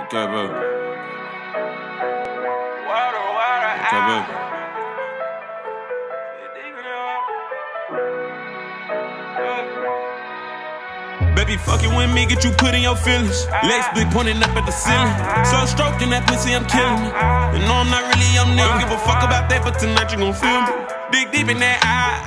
Okay, bro. Water, water, Okay, bro. ah. Baby, fucking with me, get you put in your feelings. Legs split pointing up at the ceiling. So stroking that pussy, I'm killing it. And no, I'm not really your nigga. Give a fuck about that, but tonight you gon' feel me. Dig deep in that eye,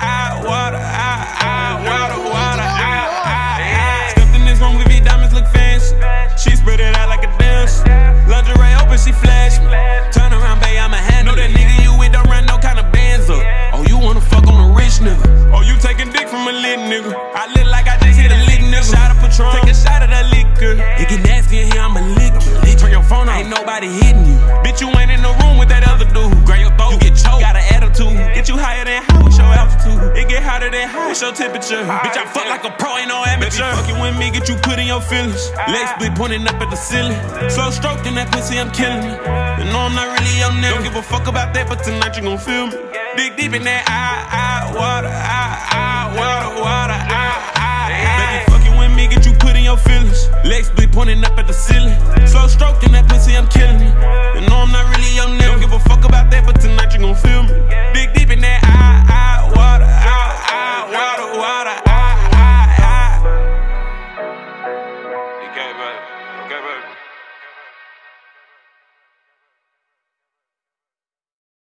nigga? I look like I just hit a lick nigga. Shot of Patron, take a shot of that liquor. It get nasty in here, I'ma lick you. Turn your phone on, ain't nobody hitting you. Bitch, you ain't in the room with that other dude. Grab your throat, you get choked. Got an attitude, get you higher than high with your altitude. It get hotter than high with your temperature. Bitch, I fuck like a pro, ain't no amateur. Fucking with me, get you put in your feelings. Legs split pointing up at the ceiling. Slow stroking that pussy, I'm killing it. And no, I'm not really your nigga. Don't give a fuck about that, but tonight you gon' feel me. Dig deep in that eye, eye, water, eye, eye, water, water, Legs be pointing up at the ceiling. Slow stroking that pussy, I'm killing it. You know I'm not really young nigga. Don't give a fuck about that, but tonight you gon' feel me. Big deep in that eye, eye, water, eye, eye, water, water, eye, eye, eye. Okay, baby. Okay, baby.